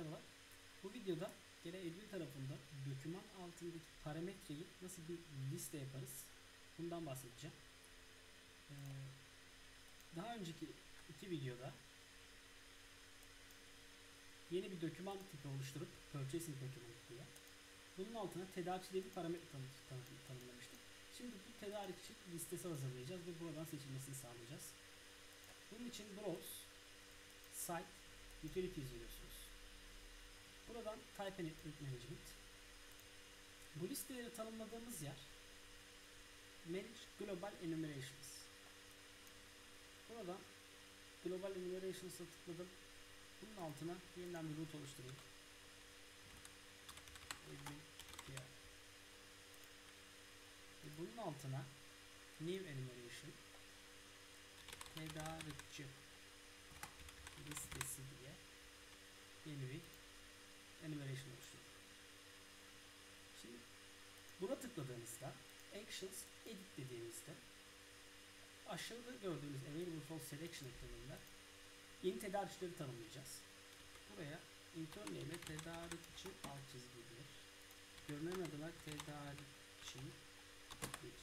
Merhabalar. Bu videoda gene Edwin tarafında doküman altındaki parametreyi nasıl bir liste yaparız bundan bahsedeceğim. Ee, daha önceki iki videoda yeni bir doküman tipi oluşturup purchasing doküman diye bunun altına tedarikçileri parametre tanı tanı tanımlamıştık. Şimdi bu tedarikçi listesi hazırlayacağız ve buradan seçilmesini sağlayacağız. Bunun için browse site utilities giriyorsunuz. Buradan type Network management. Bu listeleri tanımladığımız yer manage global enumerations. Buradan global enumerations'a tıkladım. Bunun altına yeniden bir root oluşturayım. Ve bunun altına new enumeration tedarikçi listesi diye yeni bir enumeration oluşturuyor. Şimdi buna tıkladığınızda actions edit dediğinizde aşağıda gördüğünüz available for selection ekranında yeni tedarikçileri tanımlayacağız. Buraya intern name tedarikçi alt çizgi bir görünen adına tedarikçi bir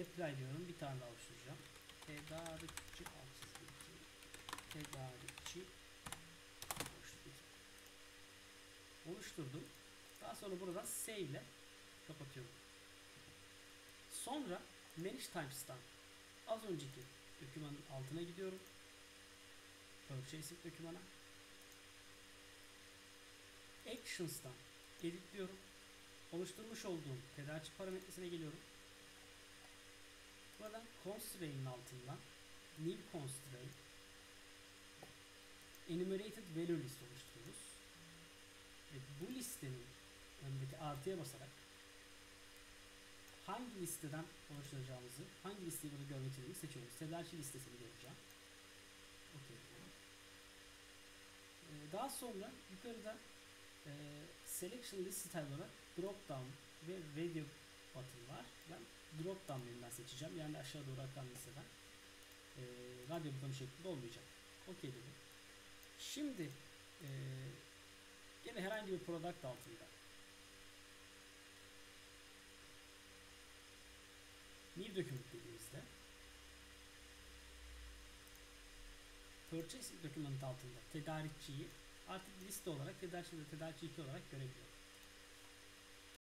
apply diyorum bir tane daha oluşturacağım. Tedarikçi alt çizgi iki tedarikçi oluşturdum. oluşturdum. Daha sonra buradan save ile kapatıyorum. Sonra manage timestamp az önceki dokümanın altına gidiyorum. Purchasing dokümana. Actions'tan editliyorum. Oluşturmuş olduğum tedarikçi parametresine geliyorum. Buradan constraint'in altından new constraint enumerated value list oluşturuyoruz. Ve bu listenin önündeki artıya basarak hangi listeden oluşturacağımızı, hangi listeyi burada görmek istediğimizi seçiyoruz. Tedarikçi listesini göreceğim. Okay. Ee, daha sonra yukarıda e, selection list olarak drop down ve radio button var. Ben drop down menüden seçeceğim. Yani aşağı doğru akan listeden e, radyo butonu şeklinde olmayacak. Okey dedim. Şimdi e, gene herhangi bir product altında document dediğimizde purchase document altında tedarikçiyi artık liste olarak tedarikçi ve tedarikçi 2 olarak görebiliyorum.